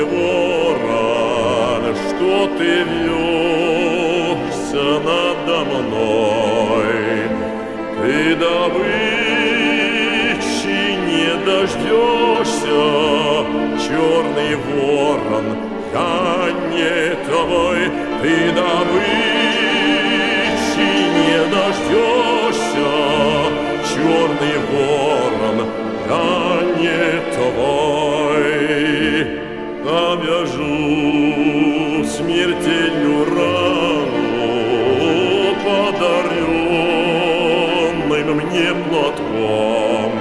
черный ворон, что ты вьешься надо мной? Ты добычи не дождешься, черный ворон, я не твой, ты добычи подаренным мне платком,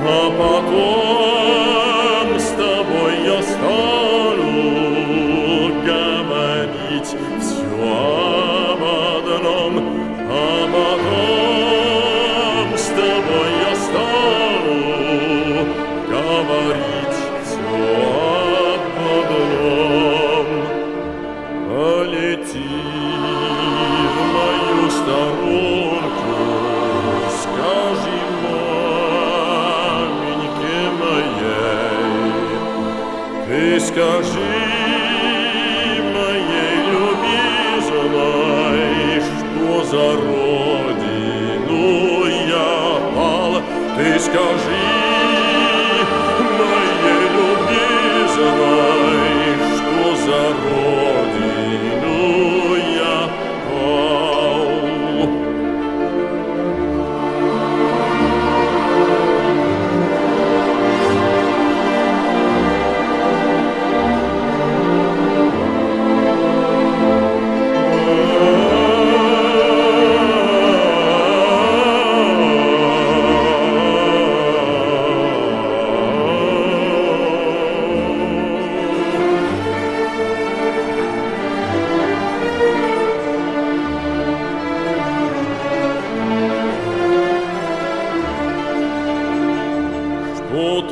а потом с тобой я стану говорить все об одном, а потом с тобой я стану говорить все об одном. Полети в мою сторонку,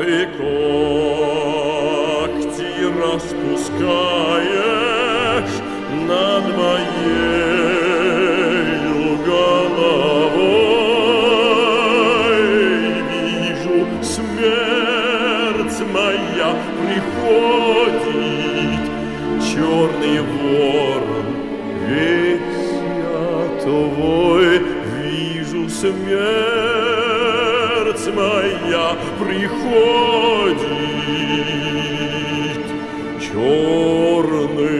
ты когти распускаешь над моей головой? Вижу, смерть моя приходит, черный ворон, весь я твой, вижу смерть моя приходит, черный